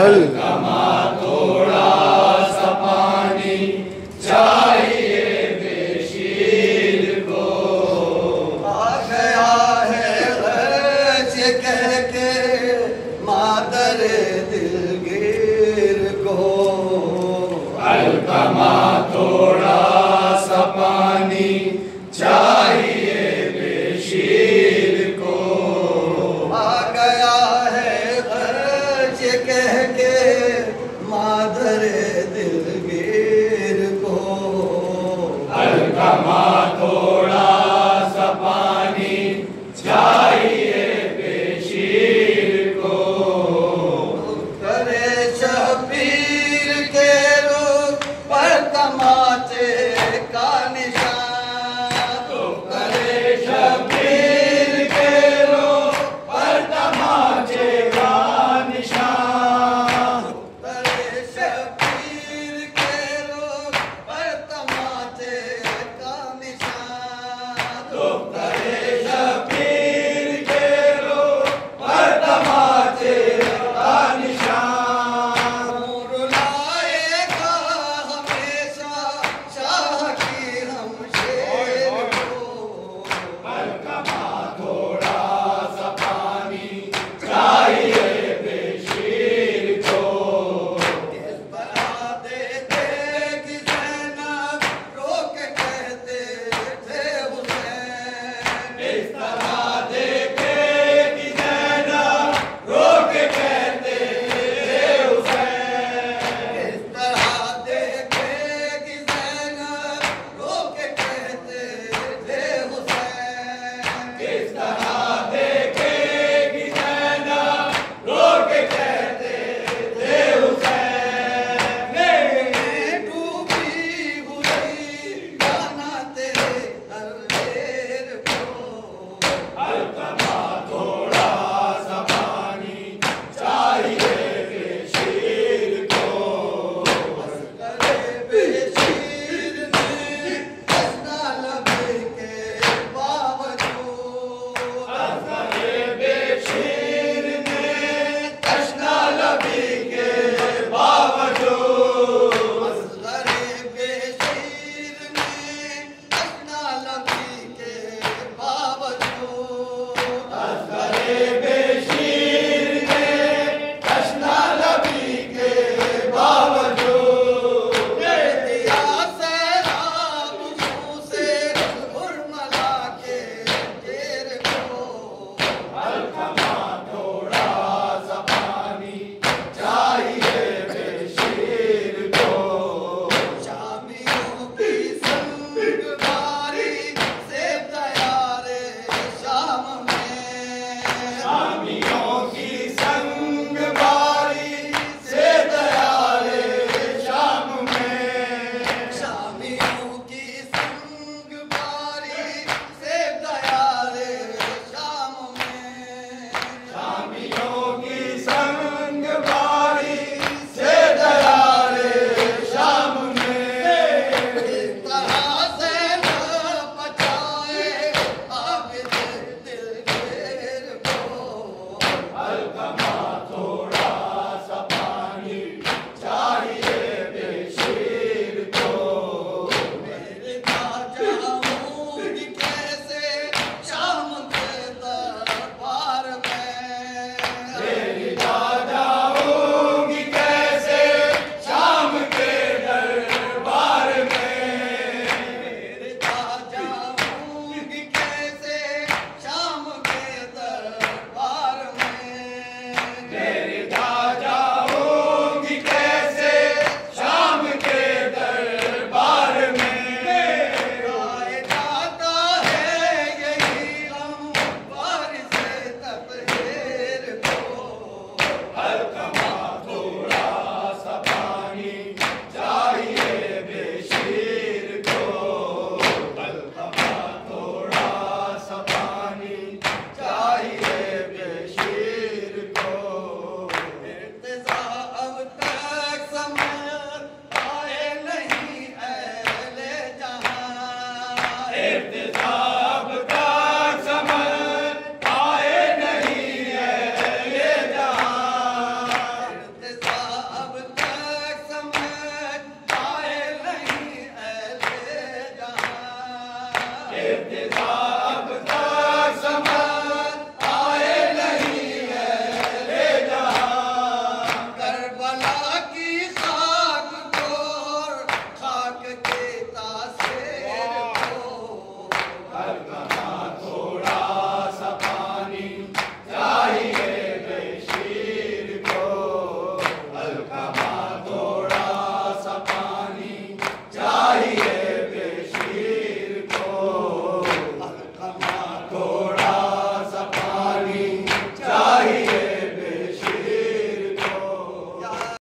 अलकमा थोड़ा के मादरे दिलगीर को। अलकमा